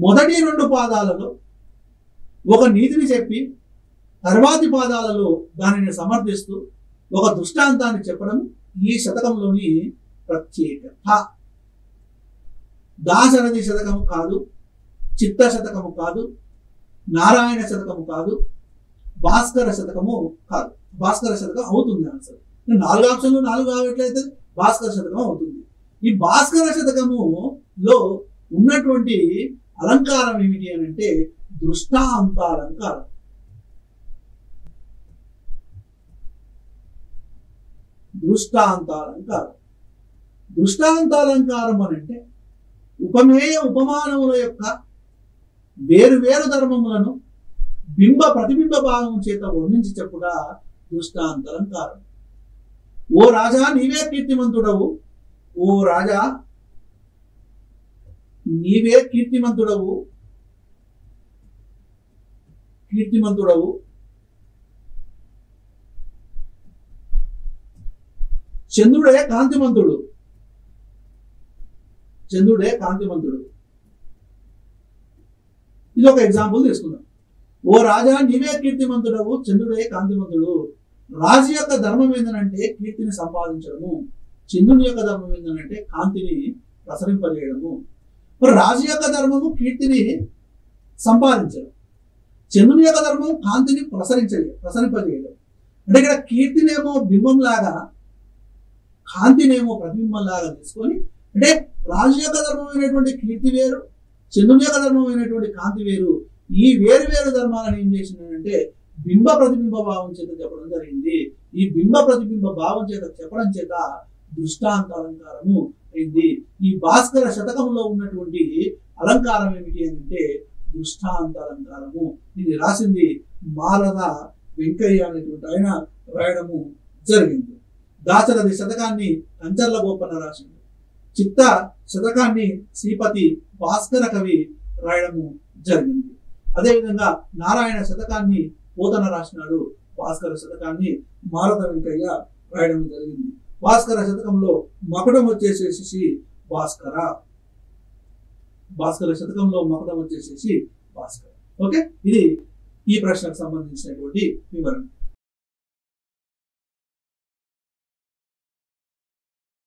మొదటి రెండు పాదాలలో ఒక నీతిని చెప్పి తర్వాతి పాదాలలో దానిని సమర్థిస్తూ ఒక దృష్టాంతాన్ని చెప్పడం ఈ శతకంలోని ప్రత్యేకత. దాశరథి శతకము కాదు చిత్త శతకము కాదు నారాయణ శతకము కాదు భాస్కర శతకము కాదు. భాస్కర శతకం అవుతుంది ఆన్సర్. నాలుగు ఆప్షన్లు నాలుగు కావట్లయితే భాస్కర శతకం అవుతుంది. ఈ భాస్కర శతకములో ఉన్నటువంటి అలంకారం ఏమిటి అని అంటే దృష్టాంత అలంకారం దృష్టాంత అలంకారం దృష్టాంత అలంకారం అని అంటే ఉపమేయ ఉపమానముల యొక్క వేరు వేరు ధర్మములను బింబ ప్రతిబింబ భావం చేత వర్ణించి దృష్టాంత అలంకారం ఓ రాజా నీవే కీర్తిమంతుడవు. ఓ రాజా నీవే కీర్తిమంతుడవు. కీర్తిమంతుడవు. చంద్రుడే కాంతిమంతుడు. చంద్రుడే కాంతిమంతుడు. ఇది ఒక ఎగ్జాంపుల్ తీసుకుందాం. ఓ రాజా నీవే కీర్తిమంతుడవు చంద్రుడే కాంతిమంతుడు. రాజు యొక్క ధర్మం ఏంటంటే కీర్తిని సంపాదించడము. చంద్రుని యొక్క ధర్మం ఏంటంటే కాంతిని ప్రసరింపజేయడము. మరి రాజు యొక్క ధర్మము కీర్తిని సంపాదించడం. చంద్రుని యొక్క ధర్మం కాంతిని ప్రసరించలేదు ప్రసరింపజేయడం. అంటే ఇక్కడ కీర్తినేమో బింబం లాగా కాంతినేమో ప్రతిబింబం లాగా తీసుకొని అంటే రాజు యొక్క ధర్మమైనటువంటి కీర్తి వేరు చంద్రుని యొక్క ధర్మమైనటువంటి కాంతి వేరు. ఈ వేరు వేరు ధర్మాలను ఏం చేసినాడంటే బింబ ప్రతిబింబ భావం చేత చెప్పడం జరిగింది. ఈ బింబ ప్రతిబింబ భావం చేత చెప్పడం చేత దృష్టాంత అలంకారము అయింది ఈ భాస్కర శతకంలో ఉన్నటువంటి అలంకారం ఏమిటి అంటే దృష్టాంత అలంకారము ఇది రాసింది మాలద వెంకయ్య అనేటువంటి ఆయన రాయడము జరిగింది. దాశరథి శతకాన్ని కంచర్ల గోపన్న రాసింది చిత్త శతకాన్ని శ్రీపతి భాస్కర కవి రాయడము జరిగింది. అదేవిధంగా నారాయణ శతకాన్ని పోతన రాసినాడు. భాస్కర శతకాన్ని మారత వెంకయ్య రాయడం జరిగింది. భాస్కర శతకంలో మకుటం వచ్చేసేసి భాస్కర. భాస్కర శతకంలో మకుటం వచ్చేసేసి భాస్కర. ఓకే? ఇది ఈ ప్రశ్నకు సంబంధించినటువంటి వివరణ.